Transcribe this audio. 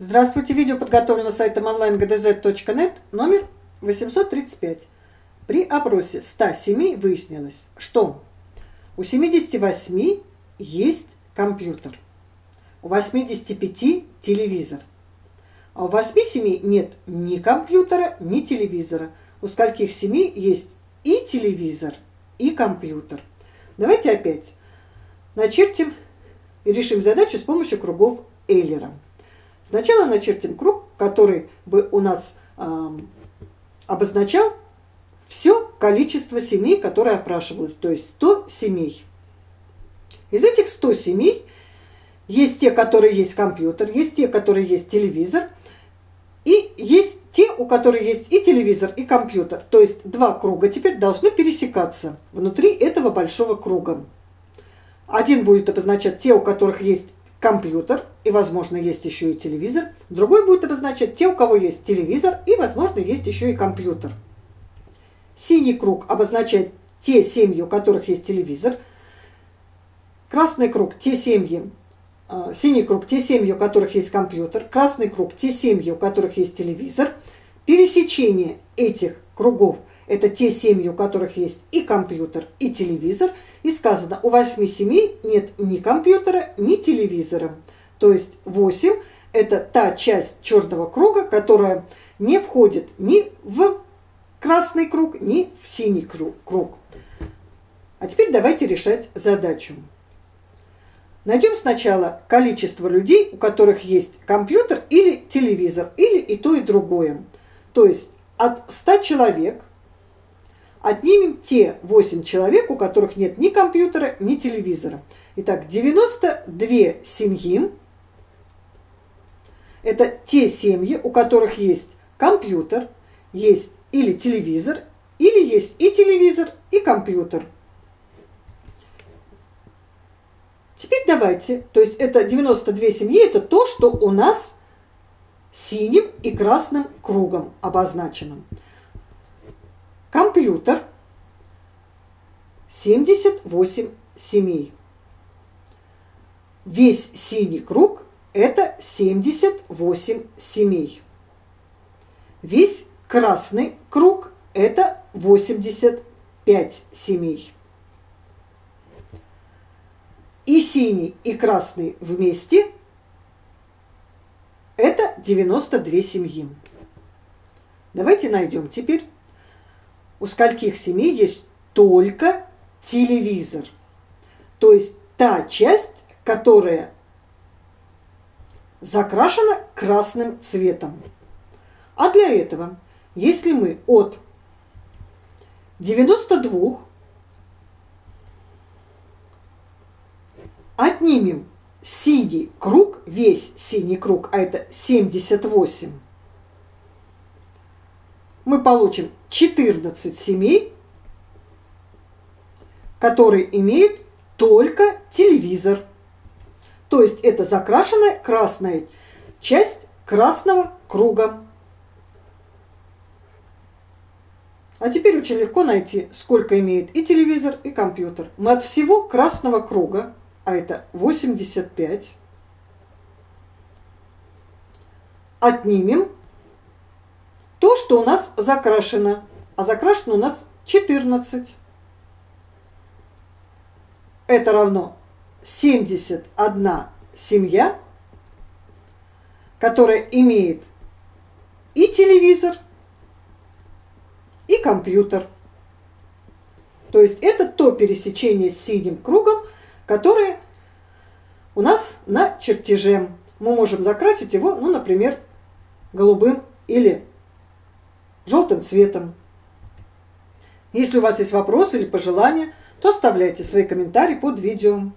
Здравствуйте, видео подготовлено сайтом onlinegdz.net, номер 835. При опросе 100 семей выяснилось, что у 78 есть компьютер, у 85 телевизор, а у 8 семей нет ни компьютера, ни телевизора. У скольких семей есть и телевизор, и компьютер. Давайте опять начертим и решим задачу с помощью кругов Эйлера. Сначала начертим круг, который бы у нас э, обозначал все количество семей, которое опрашивалось, то есть 100 семей. Из этих 100 семей есть те, которые есть компьютер, есть те, которые есть телевизор, и есть те, у которых есть и телевизор, и компьютер. То есть два круга теперь должны пересекаться внутри этого большого круга. Один будет обозначать те, у которых есть компьютер и, возможно, есть еще и телевизор. Другой будет обозначать те, у кого есть телевизор и, возможно, есть еще и компьютер. Синий круг обозначает те семьи, у которых есть телевизор. Красный круг – те семьи, э, синий круг – те семьи, у которых есть компьютер. Красный круг – те семьи, у которых есть телевизор. Пересечение этих кругов – это те семьи, у которых есть и компьютер, и телевизор – и сказано, у восьми семей нет ни компьютера, ни телевизора. То есть 8 – это та часть черного круга, которая не входит ни в красный круг, ни в синий круг. А теперь давайте решать задачу. Найдем сначала количество людей, у которых есть компьютер или телевизор, или и то, и другое. То есть от 100 человек Отнимем те 8 человек, у которых нет ни компьютера, ни телевизора. Итак, 92 семьи – это те семьи, у которых есть компьютер, есть или телевизор, или есть и телевизор, и компьютер. Теперь давайте, то есть это 92 семьи, это то, что у нас синим и красным кругом обозначено. Компьютер 78 семей. Весь синий круг – это 78 семей. Весь красный круг – это 85 семей. И синий, и красный вместе – это 92 семьи. Давайте найдем теперь у скольких семей есть только телевизор. То есть та часть, которая закрашена красным цветом. А для этого, если мы от 92 отнимем синий круг, весь синий круг, а это 78, мы получим 14 семей, которые имеют только телевизор. То есть это закрашенная красная часть красного круга. А теперь очень легко найти, сколько имеет и телевизор, и компьютер. Мы от всего красного круга, а это 85, отнимем то, что у нас закрашено. А закрашено у нас 14. Это равно 71 семья, которая имеет и телевизор, и компьютер. То есть это то пересечение с синим кругом, которое у нас на чертеже. Мы можем закрасить его, ну, например, голубым или желтым цветом. Если у вас есть вопросы или пожелания, то оставляйте свои комментарии под видео.